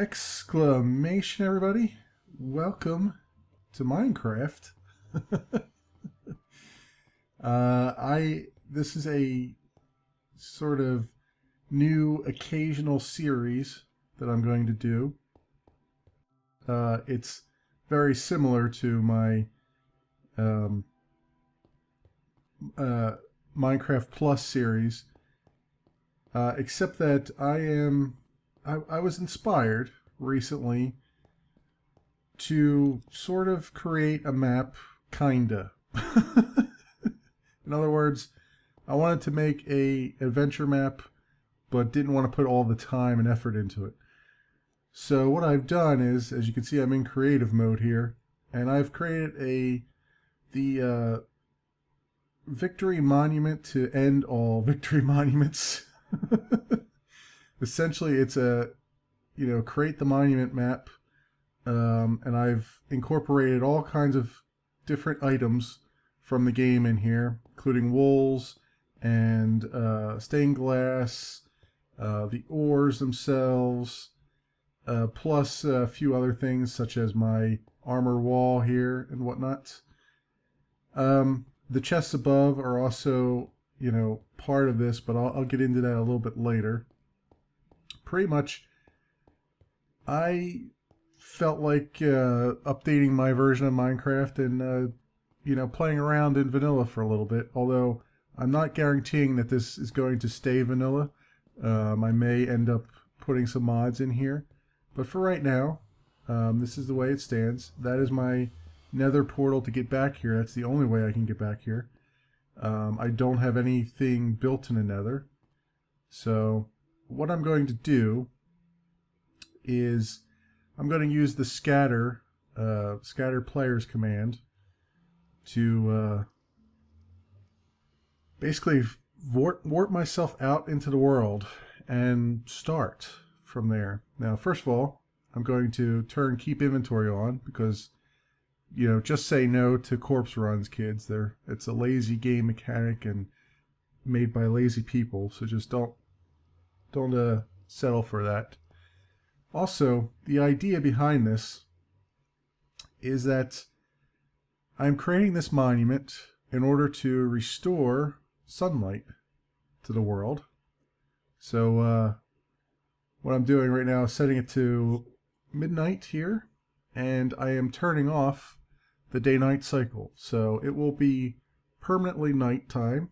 Exclamation, everybody. Welcome to Minecraft. uh, I this is a sort of new occasional series that I'm going to do. Uh, it's very similar to my um, uh, Minecraft Plus series, uh, except that I am I, I was inspired recently to sort of create a map, kinda. In other words, I wanted to make a adventure map, but didn't want to put all the time and effort into it. So what I've done is, as you can see, I'm in creative mode here, and I've created a the uh, victory monument to end all victory monuments. Essentially, it's a you know create the monument map, um, and I've incorporated all kinds of different items from the game in here, including wools and uh, stained glass, uh, the ores themselves, uh, plus a few other things such as my armor wall here and whatnot. Um, the chests above are also, you know, part of this, but I'll, I'll get into that a little bit later. Pretty much, I felt like uh, updating my version of Minecraft and, uh, you know, playing around in vanilla for a little bit, although I'm not guaranteeing that this is going to stay vanilla. Um, I may end up putting some mods in here. But for right now, um, this is the way it stands. That is my nether portal to get back here. That's the only way I can get back here. Um, I don't have anything built in the nether. So what I'm going to do is I'm going to use the scatter uh, scatter players command to uh, basically warp, warp myself out into the world and start from there. Now, first of all, I'm going to turn keep inventory on because you know, just say no to corpse runs, kids. They're it's a lazy game mechanic and made by lazy people, so just don't don't uh, settle for that. Also, the idea behind this is that I'm creating this monument in order to restore sunlight to the world. So uh, what I'm doing right now is setting it to midnight here, and I am turning off the day-night cycle. So it will be permanently nighttime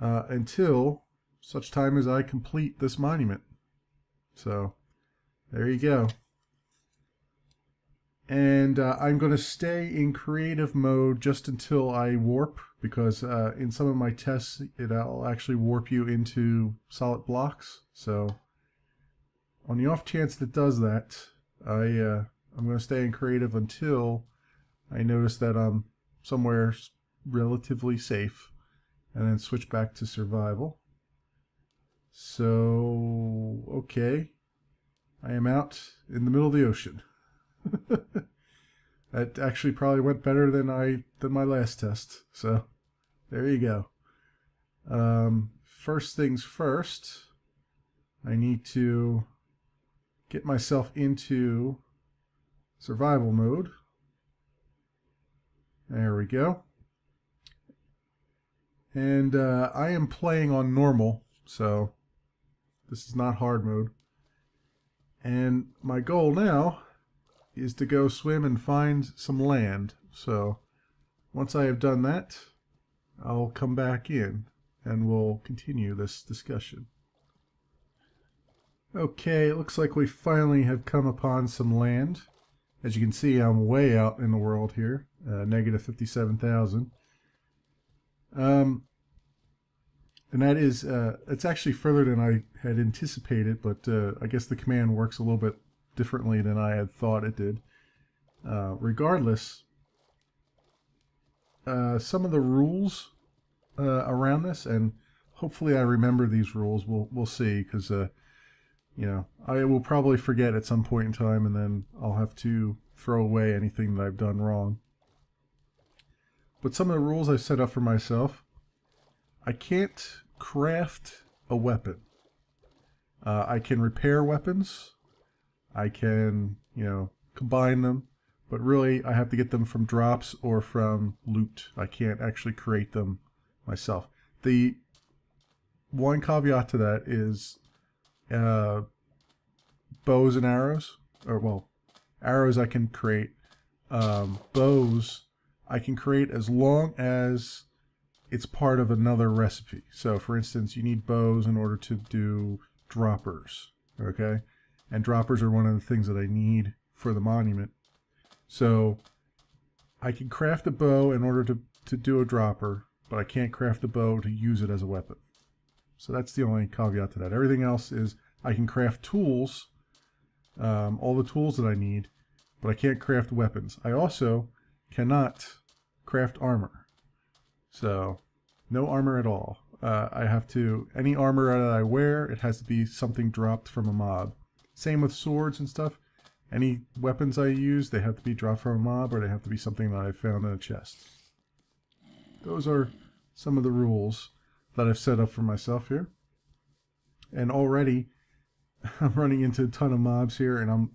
uh, until such time as I complete this monument. So there you go. And uh, I'm going to stay in creative mode just until I warp because uh, in some of my tests it'll actually warp you into solid blocks. So on the off chance that it does that, I uh, I'm going to stay in creative until I notice that I'm somewhere relatively safe and then switch back to survival. So, okay. I am out in the middle of the ocean. that actually probably went better than I than my last test. So, there you go. Um, first things first, I need to get myself into survival mode. There we go. And uh, I am playing on normal, so this is not hard mode. And my goal now is to go swim and find some land. So once I have done that, I'll come back in and we'll continue this discussion. Okay, it looks like we finally have come upon some land. As you can see, I'm way out in the world here, uh, negative 57,000. Um, and that is, uh, it's actually further than I had anticipated, but uh, I guess the command works a little bit differently than I had thought it did. Uh, regardless, uh, some of the rules uh, around this, and hopefully I remember these rules, we'll, we'll see, because uh, you know, I will probably forget at some point in time and then I'll have to throw away anything that I've done wrong. But some of the rules I've set up for myself, I can't craft a weapon. Uh, I can repair weapons, I can, you know, combine them, but really I have to get them from drops or from loot. I can't actually create them myself. The one caveat to that is uh, bows and arrows, or well, arrows I can create. Um, bows I can create as long as it's part of another recipe. So for instance, you need bows in order to do droppers, okay? And droppers are one of the things that I need for the monument. So I can craft a bow in order to, to do a dropper, but I can't craft a bow to use it as a weapon. So that's the only caveat to that. Everything else is I can craft tools, um, all the tools that I need, but I can't craft weapons. I also cannot craft armor. So no armor at all. Uh, I have to, any armor that I wear, it has to be something dropped from a mob. Same with swords and stuff. Any weapons I use, they have to be dropped from a mob or they have to be something that I found in a chest. Those are some of the rules that I've set up for myself here. And already I'm running into a ton of mobs here and I'm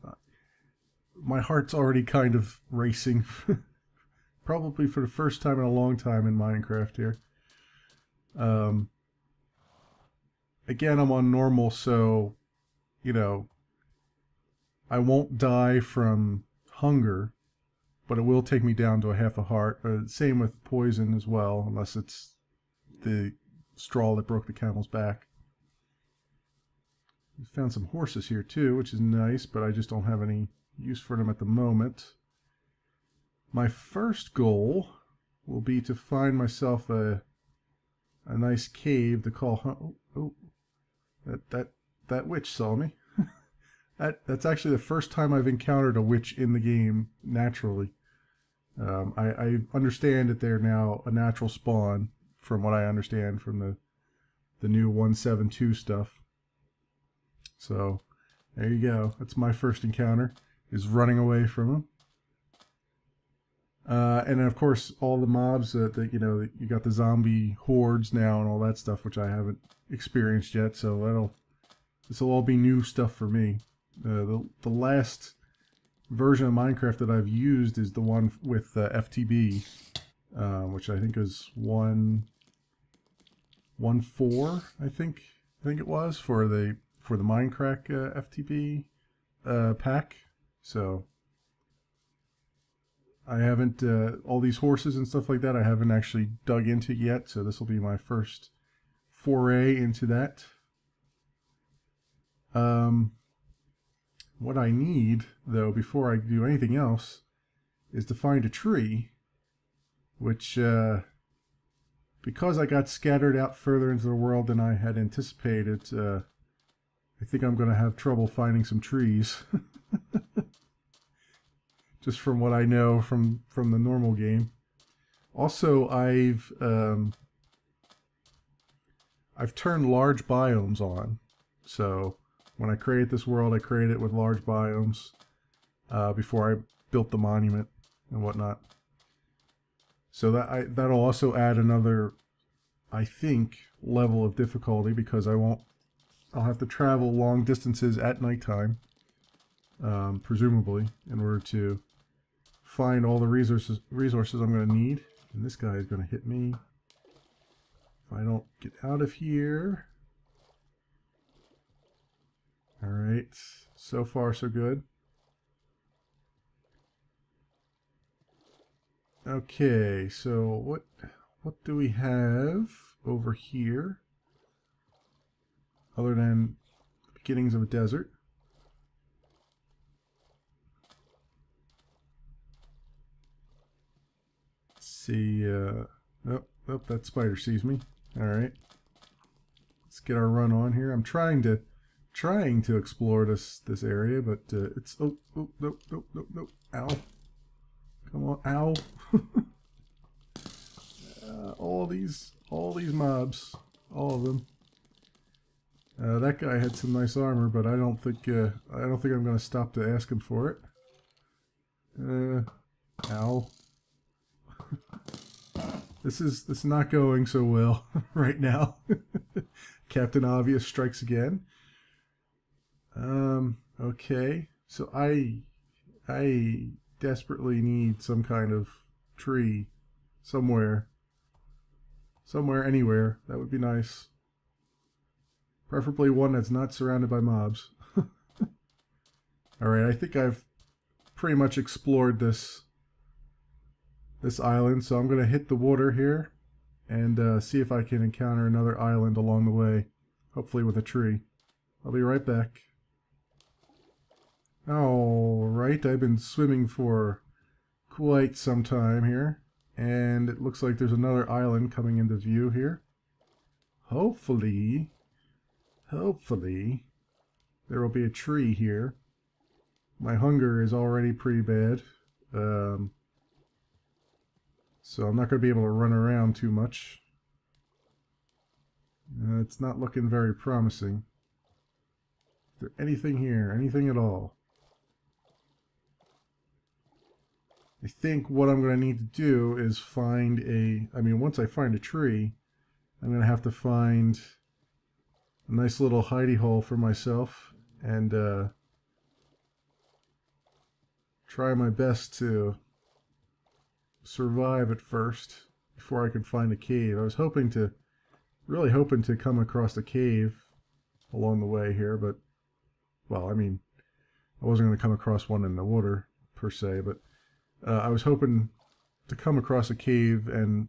my heart's already kind of racing probably for the first time in a long time in Minecraft here. Um, again, I'm on normal, so, you know, I won't die from hunger, but it will take me down to a half a heart. Uh, same with poison as well, unless it's the straw that broke the camel's back. We found some horses here too, which is nice, but I just don't have any use for them at the moment. My first goal will be to find myself a a nice cave to call home. Oh, oh, that that that witch saw me. that that's actually the first time I've encountered a witch in the game naturally. Um, I, I understand that they're now a natural spawn, from what I understand from the the new 172 stuff. So there you go. That's my first encounter is running away from them. Uh, and of course, all the mobs that, that you know, you got the zombie hordes now and all that stuff, which I haven't experienced yet. So that'll this will all be new stuff for me. Uh, the the last version of Minecraft that I've used is the one with uh, FTB, uh, which I think is one one four. I think I think it was for the for the Minecraft uh, FTB uh, pack. So I haven't, uh, all these horses and stuff like that, I haven't actually dug into yet, so this will be my first foray into that. Um, what I need, though, before I do anything else, is to find a tree, which, uh, because I got scattered out further into the world than I had anticipated, uh, I think I'm going to have trouble finding some trees. just from what I know from from the normal game. Also, I've um, I've turned large biomes on. So when I create this world, I create it with large biomes uh, before I built the monument and whatnot. So that I, that'll also add another, I think, level of difficulty because I won't. I'll have to travel long distances at nighttime, um, presumably, in order to find all the resources resources I'm going to need. And this guy is going to hit me if I don't get out of here. Alright, so far so good. Okay, so what what do we have over here other than beginnings of a desert? See, uh, oh, oh, that spider sees me. All right. Let's get our run on here. I'm trying to, trying to explore this, this area, but uh, it's, oh, oh, no, no, no, no, ow. Come on, ow. uh, all these, all these mobs, all of them. Uh, that guy had some nice armor, but I don't think uh, I don't think I'm going to stop to ask him for it. Uh, ow. This is this is not going so well right now. Captain Obvious strikes again. Um, okay. So I I desperately need some kind of tree somewhere. Somewhere, anywhere. That would be nice. Preferably one that's not surrounded by mobs. Alright, I think I've pretty much explored this this island, so I'm going to hit the water here and uh, see if I can encounter another island along the way, hopefully with a tree. I'll be right back. Alright, I've been swimming for quite some time here, and it looks like there's another island coming into view here. Hopefully, hopefully, there will be a tree here. My hunger is already pretty bad. Um, so I'm not going to be able to run around too much. Uh, it's not looking very promising. Is there anything here? Anything at all? I think what I'm going to need to do is find a... I mean, once I find a tree, I'm going to have to find a nice little hidey hole for myself and uh, try my best to survive at first before I could find a cave. I was hoping to, really hoping to come across a cave along the way here, but, well, I mean, I wasn't going to come across one in the water, per se, but uh, I was hoping to come across a cave and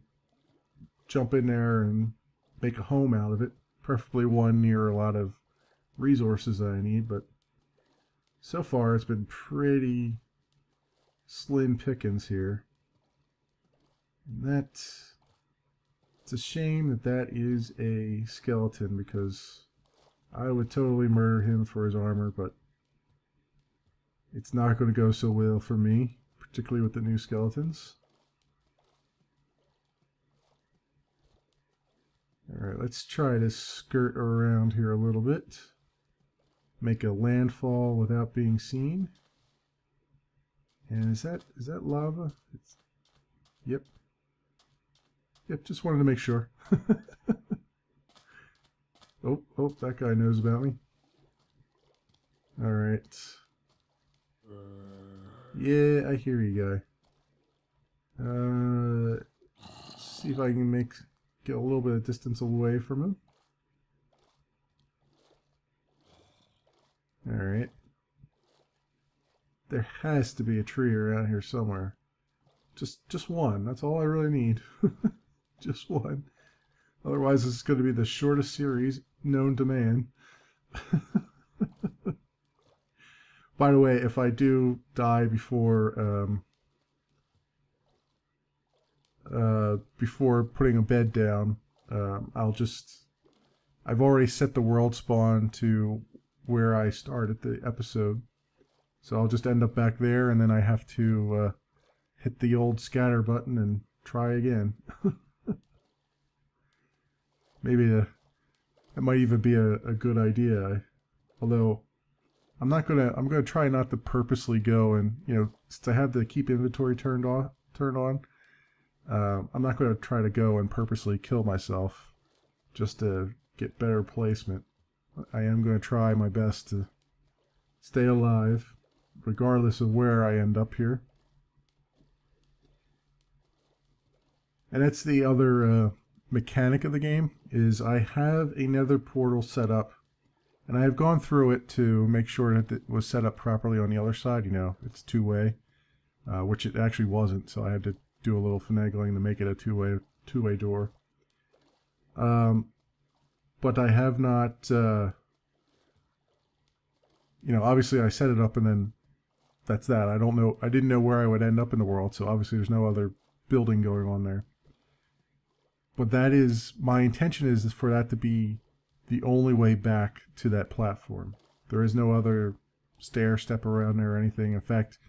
jump in there and make a home out of it, preferably one near a lot of resources that I need, but so far it's been pretty slim pickings here. That it's a shame that that is a skeleton because I would totally murder him for his armor, but it's not going to go so well for me, particularly with the new skeletons. Alright, let's try to skirt around here a little bit. Make a landfall without being seen. And is that is that lava? It's, yep, Yep, just wanted to make sure. oh, oh, that guy knows about me. Alright. Yeah, I hear you, guy. Uh, see if I can make get a little bit of distance away from him. Alright. There has to be a tree around here somewhere. Just just one. That's all I really need. just one. Otherwise, this is going to be the shortest series known to man. By the way, if I do die before um, uh, before putting a bed down, um, I'll just I've already set the world spawn to where I started the episode, so I'll just end up back there, and then I have to uh, hit the old scatter button and try again. maybe a, it might even be a, a good idea. Although I'm not gonna I'm gonna try not to purposely go and you know I have the keep inventory turned on turned on, uh, I'm not gonna try to go and purposely kill myself just to get better placement. I am gonna try my best to stay alive regardless of where I end up here. And that's the other uh, mechanic of the game is I have a nether portal set up and I have gone through it to make sure that it was set up properly on the other side. You know, it's two-way, uh, which it actually wasn't, so I had to do a little finagling to make it a two-way two-way door. Um, but I have not, uh, you know, obviously I set it up and then that's that. I don't know, I didn't know where I would end up in the world, so obviously there's no other building going on there but that is my intention is for that to be the only way back to that platform. There is no other stair step around there or anything. In fact,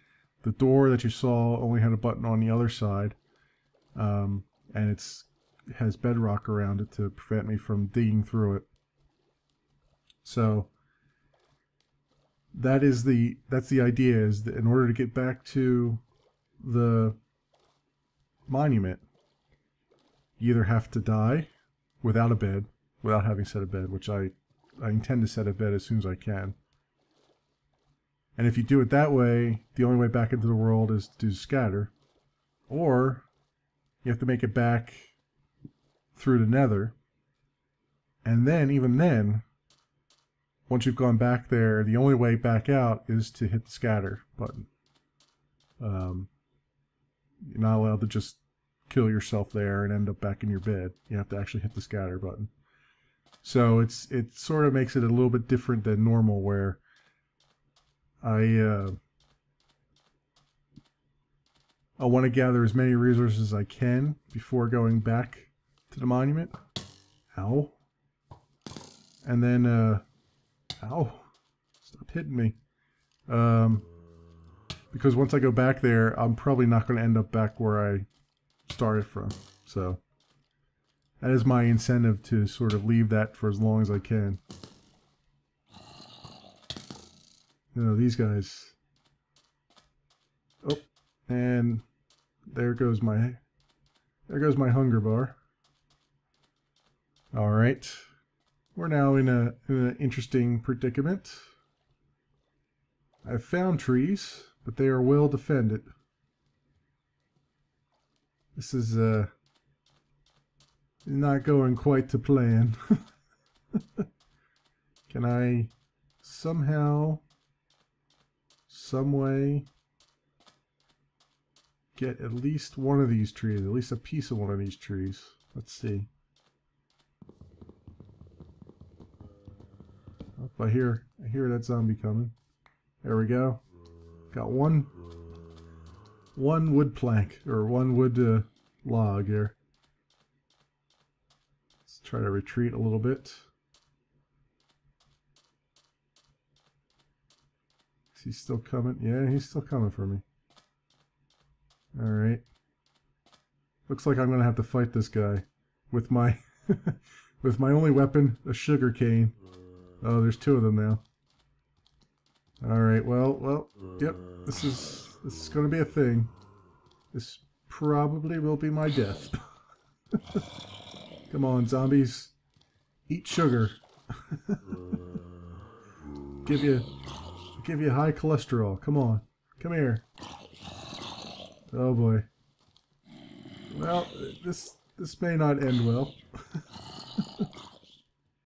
the door that you saw only had a button on the other side, um, and it's it has bedrock around it to prevent me from digging through it. So that is the that's the idea is that in order to get back to the monument you either have to die without a bed, without having set a bed, which I, I intend to set a bed as soon as I can. And if you do it that way, the only way back into the world is to scatter. Or you have to make it back through the nether. And then, even then, once you've gone back there, the only way back out is to hit the scatter button. Um, you're not allowed to just kill yourself there and end up back in your bed. You have to actually hit the scatter button. So it's it sort of makes it a little bit different than normal where I uh, I want to gather as many resources as I can before going back to the monument. Ow. And then, uh, ow. Stop hitting me. Um, because once I go back there, I'm probably not going to end up back where I started from. So, that is my incentive to sort of leave that for as long as I can. You know, these guys. Oh, and there goes my there goes my hunger bar. All right. We're now in, a, in an interesting predicament. I've found trees, but they are well defended. This is uh, not going quite to plan. Can I somehow, some way, get at least one of these trees, at least a piece of one of these trees? Let's see. Oh, I hear, I hear that zombie coming. There we go. Got one, one wood plank, or one wood uh, log here. Let's try to retreat a little bit. Is he still coming? Yeah, he's still coming for me. Alright. Looks like I'm going to have to fight this guy with my with my only weapon, a sugar cane. Oh, there's two of them now. Alright, well, well, yep, this is this is going to be a thing. This probably will be my death. Come on, zombies. Eat sugar. give you give you high cholesterol. Come on. Come here. Oh boy. Well, this this may not end well.